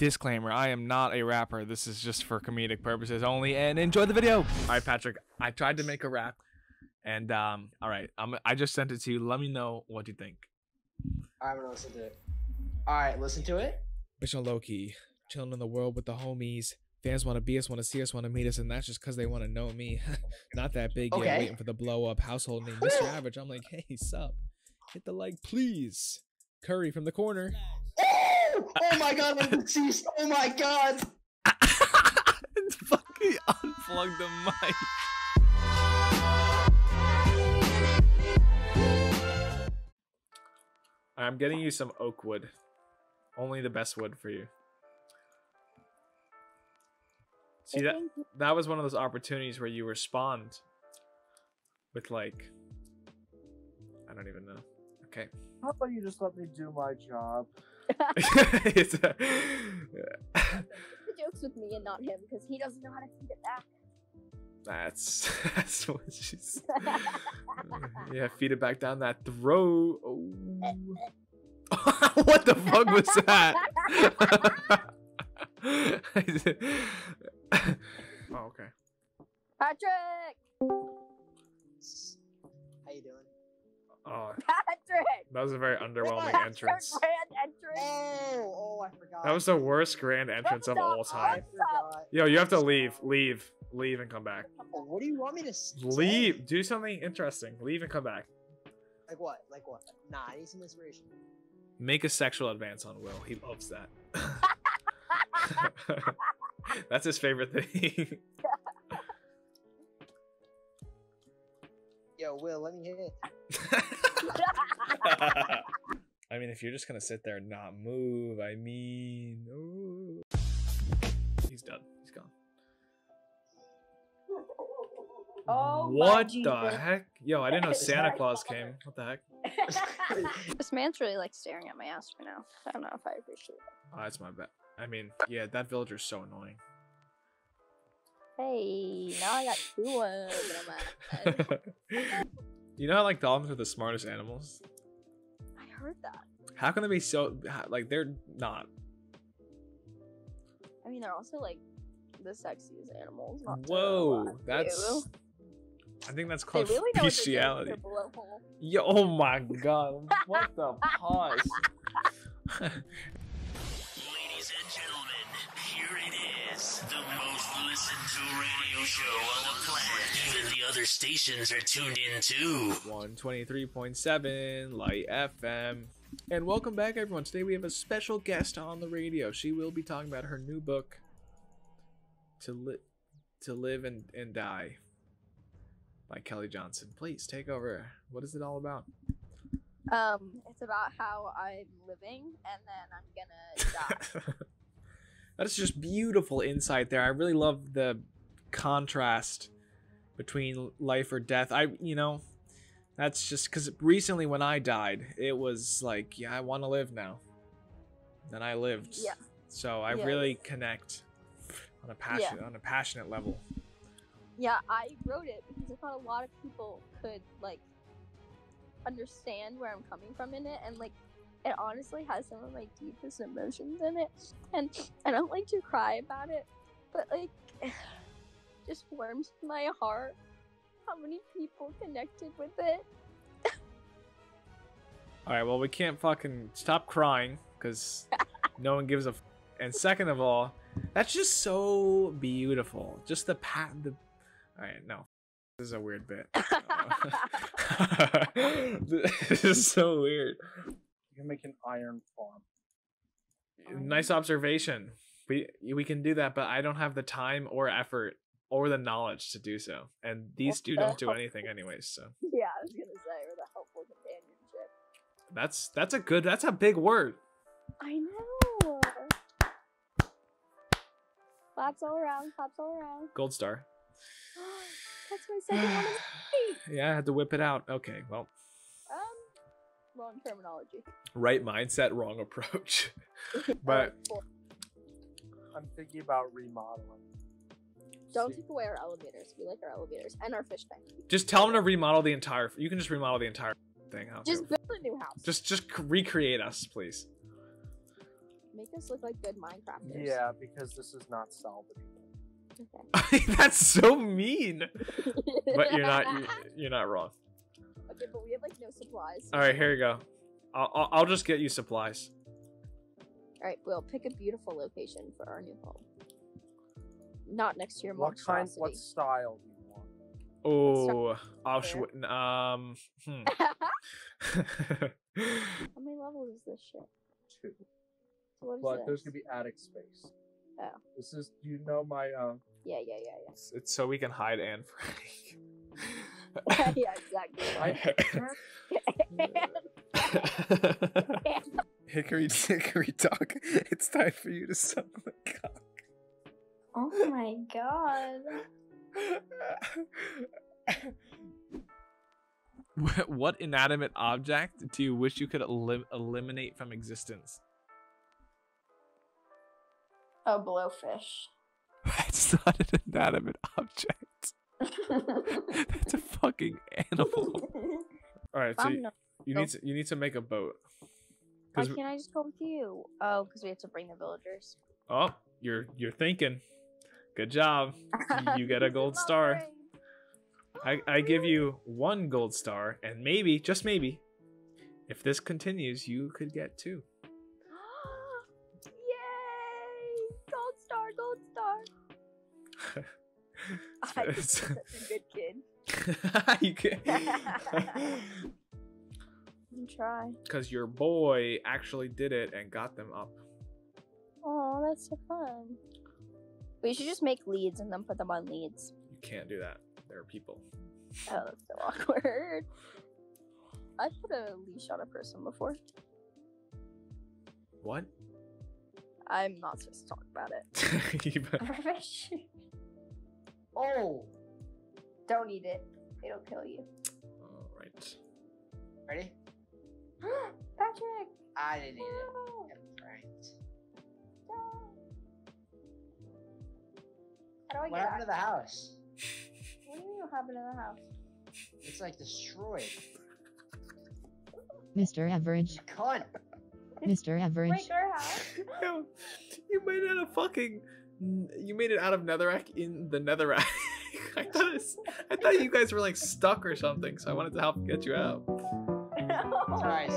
Disclaimer, I am not a rapper. This is just for comedic purposes only and enjoy the video. All right, Patrick, I tried to make a rap and um all right, I'm I just sent it to you. Let me know what you think. I'm gonna listen to it. All right, listen to it. Mission low key, chilling in the world with the homies. Fans want to be us, want to see us, want to meet us, and that's just because they want to know me. Not that big yet, Okay. waiting for the blow up household name, Mr. Average. I'm like, hey, sup? Hit the like, please. Curry from the corner. Oh! My god, I'm deceased. Oh my god. fucking unplug the mic. I'm getting you some oak wood. Only the best wood for you. See that that was one of those opportunities where you respond with like I don't even know. Okay. How about you just let me do my job? It's a- the joke's with me and not him because he doesn't know how to feed it back. that's that's what she's Yeah, feed it back down that throat. Oh. what the fuck was that? oh, okay. Patrick! How you doing? Oh, Patrick! that was a very underwhelming That's entrance. Your grand entrance. Oh, oh, I forgot. That was the worst grand entrance of all time. Yo, you have to leave, leave, leave, and come back. Oh, what do you want me to say? Leave. Do something interesting. Leave and come back. Like what? Like what? Nah, I need some inspiration. Make a sexual advance on Will. He loves that. That's his favorite thing. Will, let me hit. I mean, if you're just gonna sit there and not move, I mean, oh. he's done. He's gone. Oh my what the heck? Yo, I didn't know Santa Claus came. What the heck? this man's really like staring at my ass right now. I don't know if I appreciate it. Oh, that's my bad. I mean, yeah, that villager's so annoying. Hey, now I got two my you know how like dolphins are the smartest animals? I heard that. How can they be so like they're not? I mean, they're also like the sexiest animals. Whoa, that's. I think that's called really know what they're doing with bestiality. Yo, oh my god, what the pause? most listened to radio show on the planet. Even the other stations are tuned in too. 123.7 Light FM. And welcome back, everyone. Today we have a special guest on the radio. She will be talking about her new book, To, li- to Live and, and Die, by Kelly Johnson. Please take over. What is it all about? Um, it's about how I'm living and then I'm gonna die. That is just beautiful insight there. I really love the contrast between life or death. I, you know, that's just because recently when I died, it was like, yeah, I want to live now. Then I lived. Yeah. So I Yeah. really connect on a passion on a passionate level. yeah, I wrote it because I thought a lot of people could like understand where I'm coming from in it and like it honestly has some of my deepest emotions in it and I don't like to cry about it but like just warms my heart how many people connected with it All right, well, we can't fucking stop crying because no one gives a. F- and second of all, that's just so beautiful. Just the pat. The. All right, no, this is a weird bit. this is so weird. You can make an iron farm. Nice observation. We we can do that, but I don't have the time or effort or the knowledge to do so. And these two don't do anything anyways. So yeah I was gonna say or the helpful companionship that's that's a good. That's a big word. I know claps all around claps all around Gold star. that's my second one of the Yeah, I had to whip it out. Okay, well. Wrong terminology. right mindset, wrong approach. but. I'm thinking about remodeling. don't See- take away our elevators. We like our elevators and our fish tank. just tell them to remodel the entire. You can just remodel the entire thing. I'll Just do. build a new house. just just recreate us, please. Make us look like good Minecrafters. Yeah, because this is not salvageable. Okay. That's so mean. But you're not you, you're not wrong. Okay, but we have like no supplies. All right, here you go. I'll, I'll I'll just get you supplies. All right, we'll pick a beautiful location for our new home. Not next to your What kind? monstrosity. What style do you want? Oh, Auschwitz. Um. Hmm. How many levels is this shit? Two. So what is But there's gonna be attic space. Oh. This is. You know my? Uh, Yeah, yeah, yeah, it's, it's so we can hide Anne yeah. yeah, exactly. I, Hickory Hickory Dock, it's time for you to suck my cock. Oh my god. What inanimate object do you wish you could elim- eliminate from existence? A blowfish. That's not an inanimate object. That's a fucking animal. All right, so you, you need to you need to make a boat. why 'Cause- can't I just go with you? Oh, because we have to bring the villagers. oh, you're you're thinking. Good job. You get a gold star. I, I give you one gold star, and maybe, just maybe, if this continues, you could get two. star. I'm It's- such a good kid. you can You try. because your boy actually did it and got them up. Oh, that's so fun. We should just make leads and then put them on leads. You can't do that. There are people. Oh, that's so awkward. I put a leash on a person before. What? I'm not supposed to talk about it. You bet- Fish. Oh, Don't eat it. It'll kill you. All right. ready? Patrick! I didn't eat it. No! Right. No! How do I What get happened to the house? What do you mean what happened to the house? It's like destroyed. Mr. Average. You cunt. Mr. Average. Break our house? You made it a fucking. You made it out of Netherrack in the Netherrack. I thought it's, I thought you guys were like stuck or something, so I wanted to help get you out. Sorry,